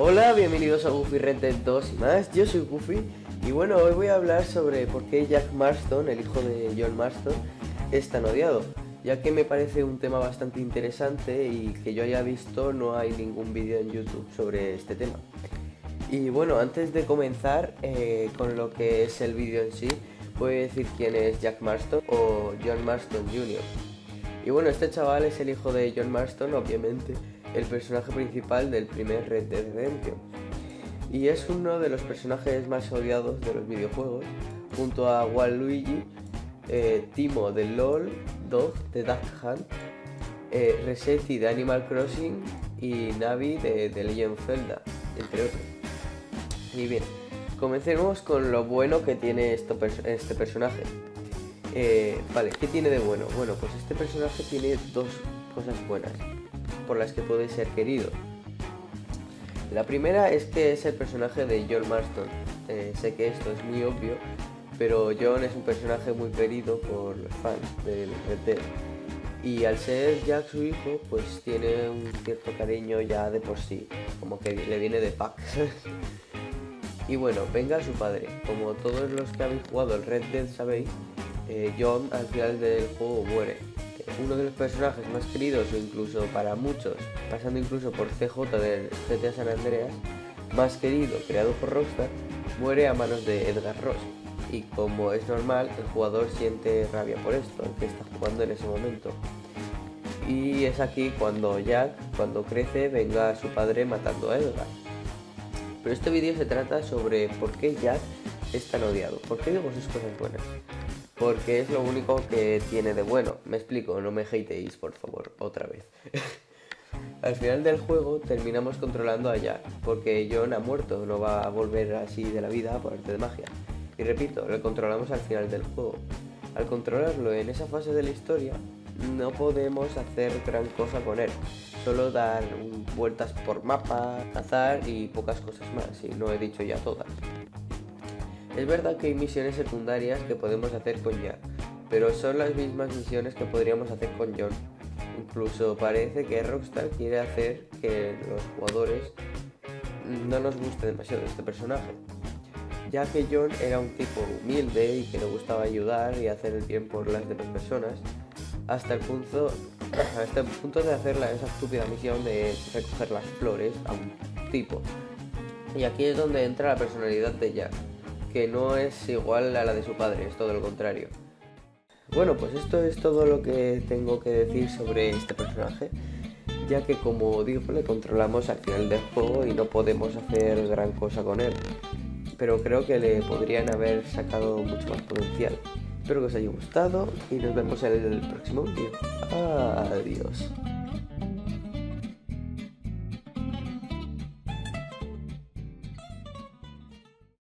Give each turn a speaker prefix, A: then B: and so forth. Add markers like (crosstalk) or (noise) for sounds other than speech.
A: Hola, bienvenidos a Goofy Red Dead 2 y más, yo soy Goofy y bueno, hoy voy a hablar sobre por qué Jack Marston, el hijo de John Marston, es tan odiado, ya que me parece un tema bastante interesante y que yo haya visto no hay ningún vídeo en YouTube sobre este tema. Y bueno, antes de comenzar eh, con lo que es el vídeo en sí, voy a decir quién es Jack Marston o John Marston Jr. Y bueno, este chaval es el hijo de John Marston, obviamente, el personaje principal del primer Red Dead Redemption. Y es uno de los personajes más odiados de los videojuegos, junto a Waluigi, eh, Timo de LOL, Dog de Duck Hunt, eh, de Animal Crossing y Navi de, The Legend of Zelda, entre otros. Y bien, comencemos con lo bueno que tiene este personaje. Eh, vale, ¿qué tiene de bueno? Bueno, pues este personaje tiene dos cosas buenas por las que puede ser querido. La primera es que es el personaje de John Marston. Eh, sé que esto es muy obvio, pero John es un personaje muy querido por los fans del Red. Y al ser Jack su hijo, pues tiene un cierto cariño ya de por sí, como que le viene de pack. (laughs) y bueno, venga su padre. Como todos los que habéis jugado el Red Dead sabéis, eh, John al final del juego muere. Uno de los personajes más queridos, o incluso para muchos, pasando incluso por CJ del GTA San Andreas, más querido, creado por Rockstar, muere a manos de Edgar Ross. Y como es normal, el jugador siente rabia por esto, el que está jugando en ese momento. Y es aquí cuando Jack, cuando crece, venga a su padre matando a Edgar. Pero este vídeo se trata sobre por qué Jack es tan odiado. ¿Por qué digo sus cosas buenas? Porque es lo único que tiene de bueno. Me explico, no me hateéis, por favor, otra vez. (laughs) Al final del juego terminamos controlando a Jack, porque John ha muerto, no va a volver así de la vida por arte de magia. Y repito, lo controlamos al final del juego. Al controlarlo en esa fase de la historia, no podemos hacer gran cosa con él. Solo dar vueltas por mapa, cazar y pocas cosas más, y no he dicho ya todas. Es verdad que hay misiones secundarias que podemos hacer con Jack, pero son las mismas misiones que podríamos hacer con John. Incluso parece que Rockstar quiere hacer que los jugadores no nos guste demasiado este personaje, ya que John era un tipo humilde y que le gustaba ayudar y hacer el bien por las demás personas, hasta el punto, (clears throat) hasta el punto de hacer esa estúpida misión de recoger las flores a un tipo. Y aquí es donde entra la personalidad de Jack que no es igual a la de su padre, es todo lo contrario. Bueno, pues esto es todo lo que tengo que decir sobre este personaje, ya que como digo, le controlamos al final del juego y no podemos hacer gran cosa con él. Pero creo que le podrían haber sacado mucho más potencial. Espero que os haya gustado y nos vemos en el próximo vídeo. Adiós.